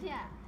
谢。